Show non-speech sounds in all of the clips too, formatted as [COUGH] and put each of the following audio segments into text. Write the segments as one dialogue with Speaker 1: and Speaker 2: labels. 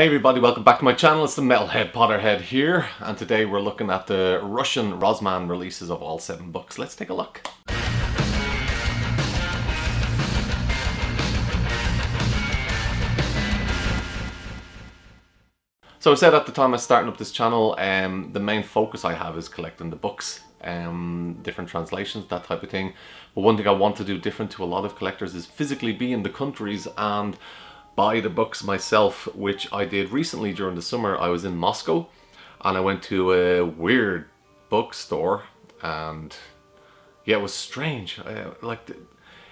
Speaker 1: Hey everybody, welcome back to my channel. It's the Metalhead Potterhead here, and today we're looking at the Russian Rosman releases of all seven books. Let's take a look. So I said at the time I starting up this channel, um, the main focus I have is collecting the books, um, different translations, that type of thing. But one thing I want to do different to a lot of collectors is physically be in the countries and buy the books myself, which I did recently during the summer. I was in Moscow and I went to a weird bookstore and yeah, it was strange. Uh, like it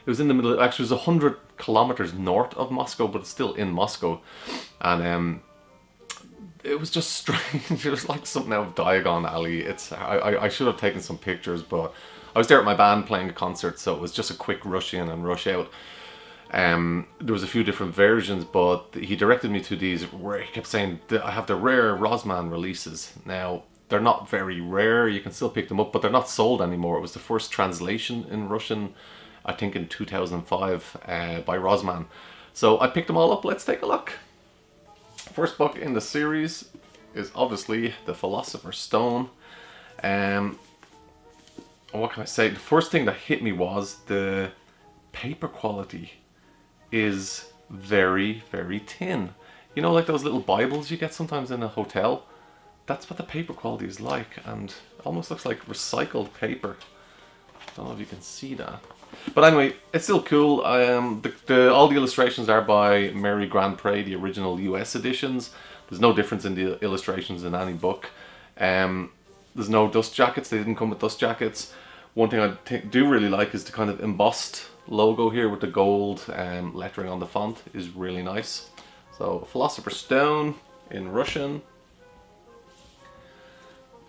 Speaker 1: was in the middle, actually it was a hundred kilometers north of Moscow, but it's still in Moscow. And um, it was just [LAUGHS] strange. it was like something out of Diagon Alley. It's I, I, I should have taken some pictures, but I was there at my band playing a concert, so it was just a quick rush in and rush out. Um, there was a few different versions, but he directed me to these where he kept saying, I have the rare Rosman releases. Now, they're not very rare, you can still pick them up, but they're not sold anymore. It was the first translation in Russian, I think in 2005, uh, by Rosman. So I picked them all up, let's take a look. First book in the series is obviously The Philosopher's Stone. Um, what can I say? The first thing that hit me was the paper quality is very, very thin. You know, like those little Bibles you get sometimes in a hotel? That's what the paper quality is like, and almost looks like recycled paper. I don't know if you can see that. But anyway, it's still cool. Um, the, the, all the illustrations are by Mary GrandPré, the original US editions. There's no difference in the illustrations in any book. Um, there's no dust jackets, they didn't come with dust jackets. One thing I do really like is the kind of embossed logo here with the gold um, lettering on the font is really nice. So Philosopher's Stone in Russian.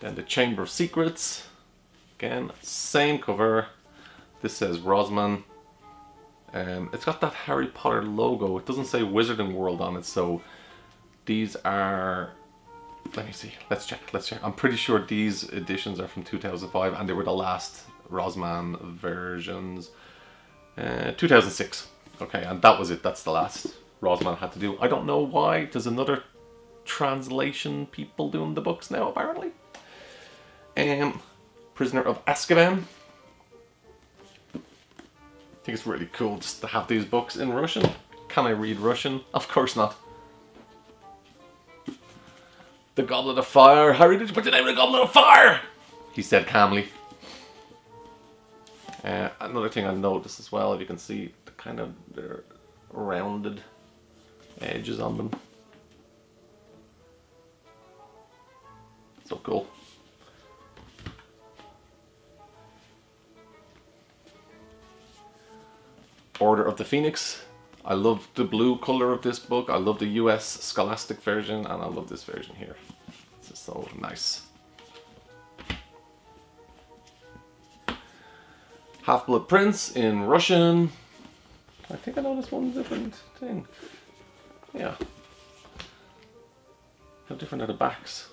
Speaker 1: Then the Chamber of Secrets. Again, same cover. This says Rosman. Um, it's got that Harry Potter logo. It doesn't say Wizarding World on it, so these are... Let me see. Let's check. Let's check. I'm pretty sure these editions are from 2005, and they were the last Rosman versions. Uh, 2006. Okay, and that was it. That's the last Rosman had to do. I don't know why. There's another translation people doing the books now, apparently. Um, Prisoner of Azkaban. I think it's really cool just to have these books in Russian. Can I read Russian? Of course not. The Goblet of Fire. Harry, did you put the name of the Goblet of Fire? He said calmly. Uh, another thing I noticed as well, if you can see the kind of the rounded edges on them. So cool. Order of the Phoenix. I love the blue color of this book. I love the US Scholastic version and I love this version here. This is so nice. Half-Blood Prince in Russian. I think I this one's different thing. Yeah. How different are the backs?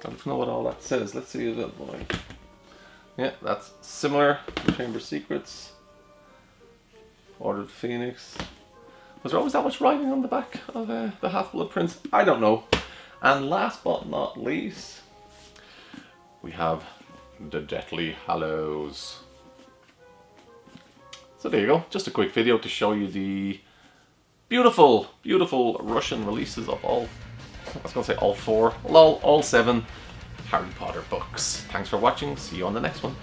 Speaker 1: I don't know what all that says. Let's see little boy. Yeah, that's similar Chamber Secrets. Ordered Phoenix. Was there always that much writing on the back of uh, the Half-Blood Prince? I don't know. And last but not least, we have the Deathly Hallows. So there you go, just a quick video to show you the beautiful, beautiful Russian releases of all, I was to say all four, lol, all seven Harry Potter books. Thanks for watching, see you on the next one.